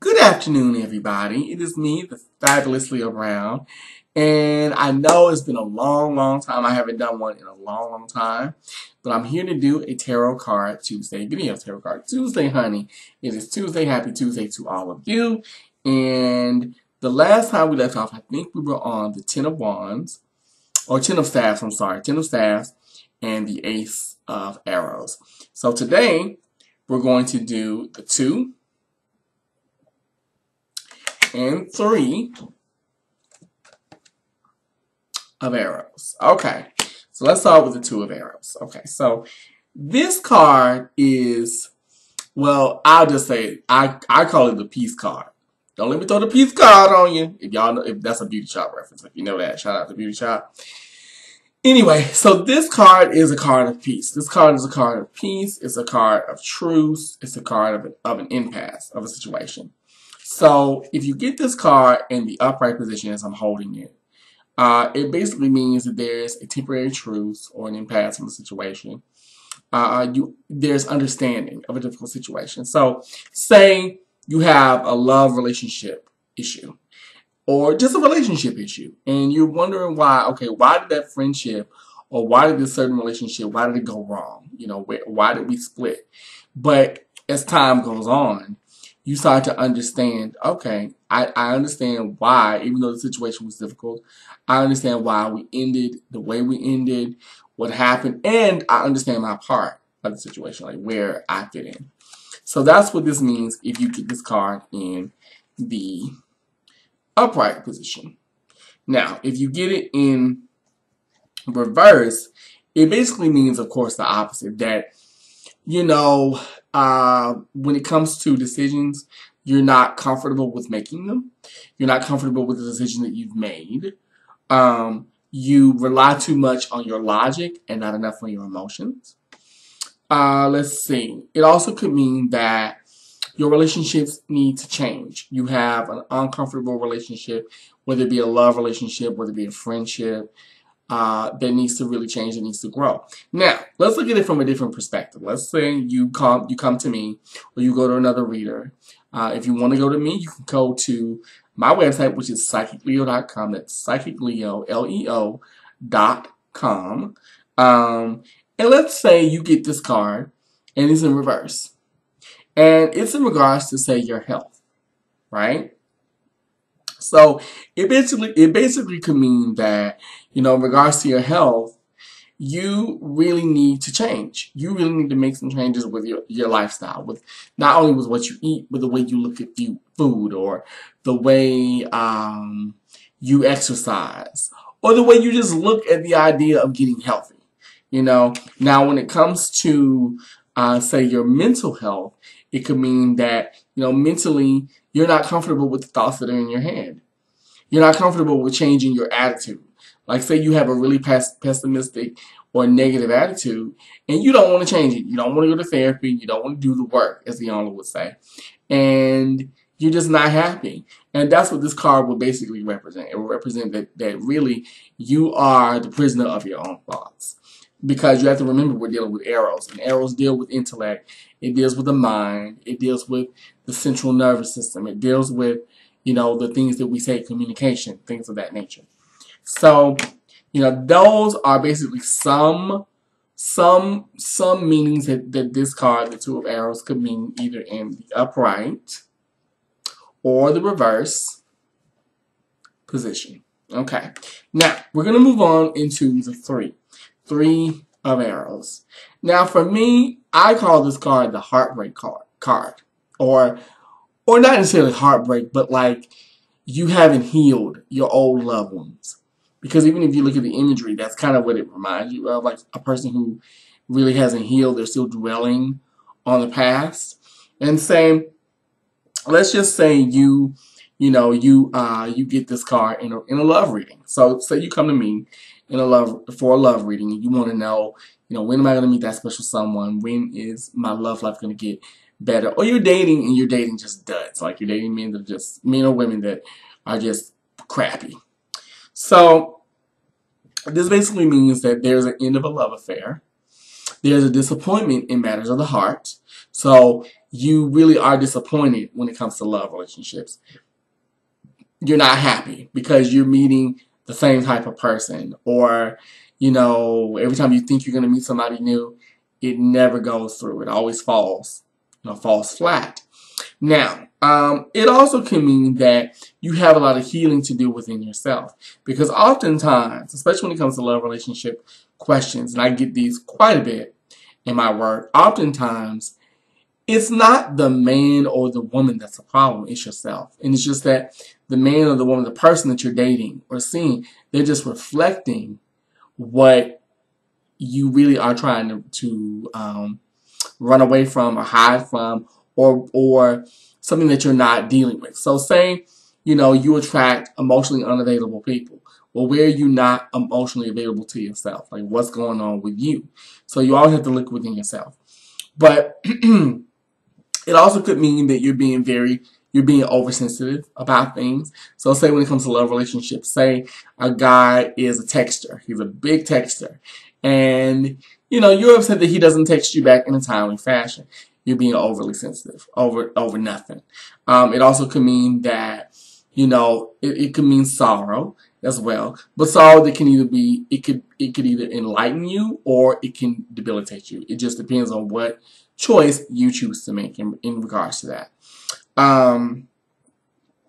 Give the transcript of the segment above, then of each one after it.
Good afternoon, everybody. It is me, the fabulous Leo Brown, and I know it's been a long, long time. I haven't done one in a long, long time, but I'm here to do a Tarot Card Tuesday video. Tarot Card Tuesday, honey. It is Tuesday. Happy Tuesday to all of you. And the last time we left off, I think we were on the Ten of Wands, or Ten of Staffs, I'm sorry, Ten of Staffs, and the Ace of Arrows. So today, we're going to do the two, and three of arrows. Okay, so let's start with the two of arrows. Okay, so this card is, well, I'll just say, I, I call it the peace card. Don't let me throw the peace card on you. If y'all know, if that's a beauty shop reference, if you know that, shout out to beauty shop. Anyway, so this card is a card of peace. This card is a card of peace. It's a card of truce. It's a card of, of an impasse of a situation. So if you get this card in the upright position as I'm holding it, uh, it basically means that there's a temporary truce or an impasse in the situation. Uh, you there's understanding of a difficult situation. So say you have a love relationship issue or just a relationship issue and you're wondering why, okay, why did that friendship or why did this certain relationship, why did it go wrong? You know, why did we split? But as time goes on, you start to understand, okay, I, I understand why, even though the situation was difficult, I understand why we ended the way we ended, what happened, and I understand my part of the situation, like where I fit in. So that's what this means if you get this card in the upright position. Now, if you get it in reverse, it basically means, of course, the opposite, that, you know, uh, when it comes to decisions, you're not comfortable with making them. You're not comfortable with the decision that you've made. Um, you rely too much on your logic and not enough on your emotions. Uh, let's see. It also could mean that your relationships need to change. You have an uncomfortable relationship, whether it be a love relationship, whether it be a friendship, uh, that needs to really change and needs to grow. Now, let's look at it from a different perspective. Let's say you come you come to me or you go to another reader. Uh, if you want to go to me, you can go to my website, which is psychicleo.com. That's psychicleo, L-E-O dot com. Um, and let's say you get this card and it's in reverse. And it's in regards to, say, your health, right? So it basically it basically could mean that, you know, in regards to your health, you really need to change. You really need to make some changes with your, your lifestyle, with not only with what you eat, but the way you look at food or the way um, you exercise or the way you just look at the idea of getting healthy. You know, now when it comes to, uh, say, your mental health, it could mean that, you know, mentally you're not comfortable with the thoughts that are in your head. You're not comfortable with changing your attitude. Like say you have a really pessimistic or negative attitude and you don't want to change it. You don't want to go to therapy. You don't want to do the work, as Iyanla would say. And you're just not happy. And that's what this card will basically represent. It will represent that, that really you are the prisoner of your own thoughts. Because you have to remember we're dealing with arrows. And arrows deal with intellect. It deals with the mind. It deals with the central nervous system. It deals with, you know, the things that we say, communication, things of that nature. So, you know, those are basically some some some meanings that, that this card, the two of arrows, could mean either in the upright or the reverse position. Okay. Now, we're going to move on into the three. Three of arrows. Now, for me, I call this card the heartbreak card. card or or not necessarily heartbreak, but like you haven't healed your old loved ones. Because even if you look at the imagery, that's kind of what it reminds you of, like a person who really hasn't healed, they're still dwelling on the past. And same, let's just say you, you know, you uh you get this card in a in a love reading. So say you come to me in a love for a love reading you want to know, you know, when am I gonna meet that special someone? When is my love life gonna get better. Or you're dating and you're dating just duds. Like you're dating men that just, men or women that are just crappy. So this basically means that there's an end of a love affair. There's a disappointment in matters of the heart. So you really are disappointed when it comes to love relationships. You're not happy because you're meeting the same type of person. Or you know every time you think you're going to meet somebody new it never goes through. It always falls you know falls flat. Now um, it also can mean that you have a lot of healing to do within yourself. Because oftentimes especially when it comes to love relationship questions and i get these quite a bit in my work oftentimes it's not the man or the woman that's a problem, it's yourself. And it's just that the man or the woman, the person that you're dating or seeing, they're just reflecting what you really are trying to, to um, run away from or hide from or or something that you're not dealing with. So say, you know, you attract emotionally unavailable people. Well, where are you not emotionally available to yourself? Like what's going on with you? So you always have to look within yourself. But It also could mean that you're being very you're being oversensitive about things. So say when it comes to love relationships, say a guy is a texter. He's a big texter. And, you know, you're upset that he doesn't text you back in a timely fashion. You're being overly sensitive over over nothing. Um, it also could mean that, you know, it, it could mean sorrow as well. But sorrow that can either be it could it could either enlighten you or it can debilitate you. It just depends on what choice you choose to make in, in regards to that. Um,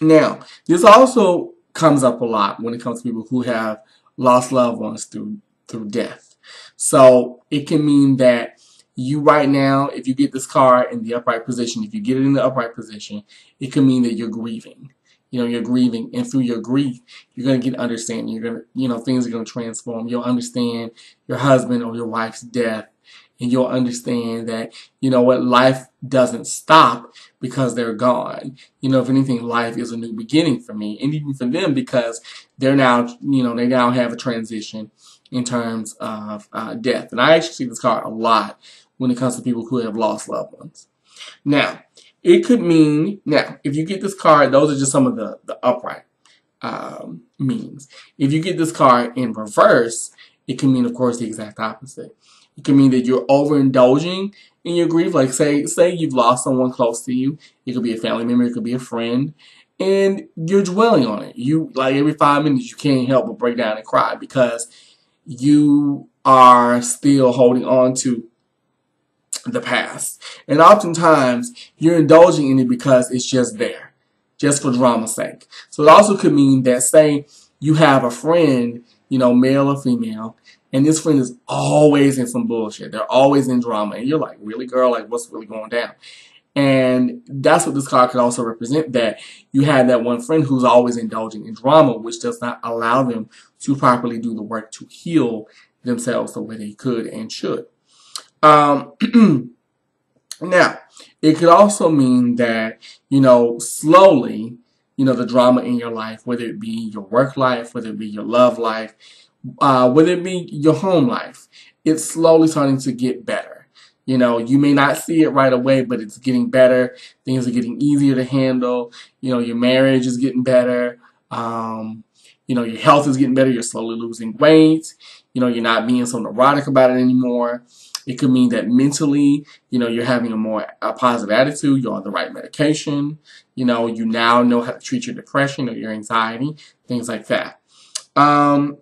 now, this also comes up a lot when it comes to people who have lost loved ones through through death. So it can mean that you right now, if you get this card in the upright position, if you get it in the upright position, it can mean that you're grieving. You know, you're grieving, and through your grief, you're gonna get understanding. You're gonna, you know, things are gonna transform. You'll understand your husband or your wife's death and you'll understand that, you know what, life doesn't stop because they're gone. You know, if anything, life is a new beginning for me and even for them because they're now, you know, they now have a transition in terms of uh, death. And I actually see this card a lot when it comes to people who have lost loved ones. Now, it could mean, now, if you get this card, those are just some of the, the upright um. If you get this card in reverse, it can mean, of course, the exact opposite. It can mean that you're overindulging in your grief. Like say, say you've lost someone close to you. It could be a family member. It could be a friend. And you're dwelling on it. You, like every five minutes, you can't help but break down and cry because you are still holding on to the past. And oftentimes, you're indulging in it because it's just there, just for drama's sake. So it also could mean that, say, you have a friend, you know, male or female, and this friend is always in some bullshit. They're always in drama. And you're like, really, girl? Like, what's really going down? And that's what this card could also represent, that you have that one friend who's always indulging in drama, which does not allow them to properly do the work to heal themselves the way they could and should. Um, now, it could also mean that, you know, slowly, you know, the drama in your life, whether it be your work life, whether it be your love life, uh, whether it be your home life, it's slowly starting to get better. You know, you may not see it right away, but it's getting better. Things are getting easier to handle. You know, your marriage is getting better. Um, you know, your health is getting better. You're slowly losing weight. You know, you're not being so neurotic about it anymore. It could mean that mentally, you know, you're having a more a positive attitude. You're on the right medication. You know, you now know how to treat your depression or your anxiety, things like that. Um,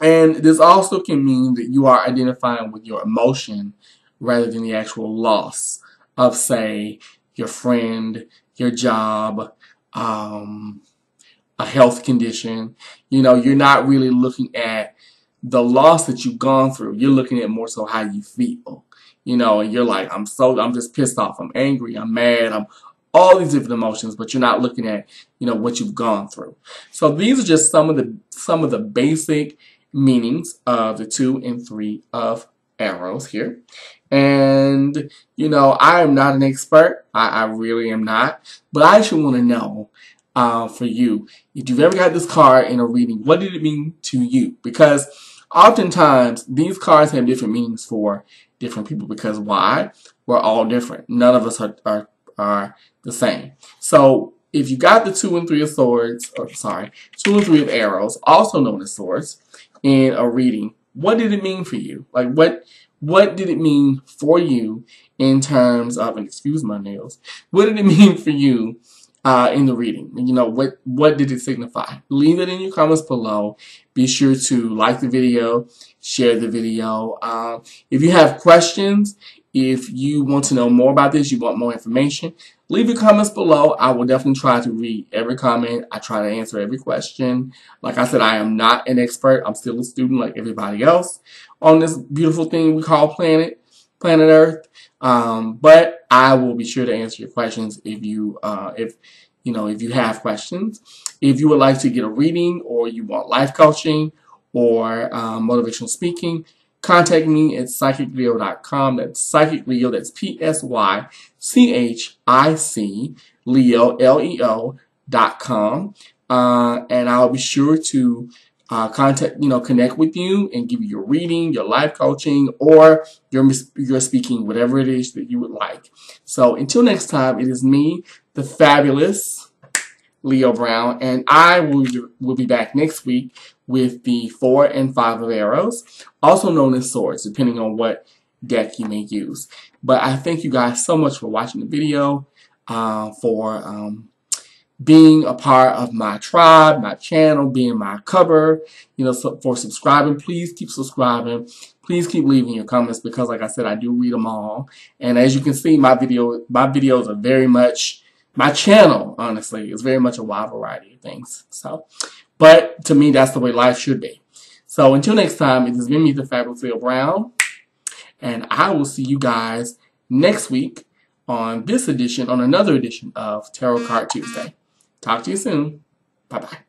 and this also can mean that you are identifying with your emotion rather than the actual loss of, say, your friend, your job, um, a health condition. You know, you're not really looking at the loss that you've gone through. You're looking at more so how you feel. You know, and you're like, I'm so, I'm just pissed off. I'm angry. I'm mad. I'm all these different emotions, but you're not looking at, you know, what you've gone through. So these are just some of the, some of the basic meanings of the two and three of arrows here. And, you know, I am not an expert. I, I really am not. But I actually want to know uh, for you, if you've ever got this card in a reading, what did it mean to you? Because oftentimes these cards have different meanings for different people. Because why? We're all different. None of us are, are, are the same. So if you got the two and three of swords, or sorry, two and three of arrows, also known as swords, in a reading, what did it mean for you? Like what what did it mean for you in terms of, and excuse my nails, what did it mean for you uh, in the reading? You know, what, what did it signify? Leave it in your comments below. Be sure to like the video, share the video. Uh, if you have questions, if you want to know more about this, you want more information, leave your comments below. I will definitely try to read every comment. I try to answer every question. Like I said, I am not an expert. I'm still a student like everybody else on this beautiful thing we call planet, planet Earth. Um, but I will be sure to answer your questions if you, uh, if, you know, if you have questions. If you would like to get a reading or you want life coaching or um, motivational speaking, contact me at psychicleo.com. That's psychic Leo. That's P S Y C H I C Leo L E O dot com. Uh, and I'll be sure to uh, contact, you know, connect with you and give you your reading, your life coaching, or your your speaking, whatever it is that you would like. So until next time, it is me, the fabulous Leo Brown, and I will will be back next week with the four and five of arrows, also known as swords, depending on what deck you may use. But I thank you guys so much for watching the video, uh, for um, being a part of my tribe, my channel, being my cover, you know, so for subscribing. Please keep subscribing. Please keep leaving your comments because, like I said, I do read them all. And as you can see, my video, my videos are very much my channel. Honestly, is very much a wide variety of things. So, but to me, that's the way life should be. So until next time, it has been me, the Fabulous Leo Brown, and I will see you guys next week on this edition, on another edition of Tarot Card Tuesday. Talk to you soon. Bye bye.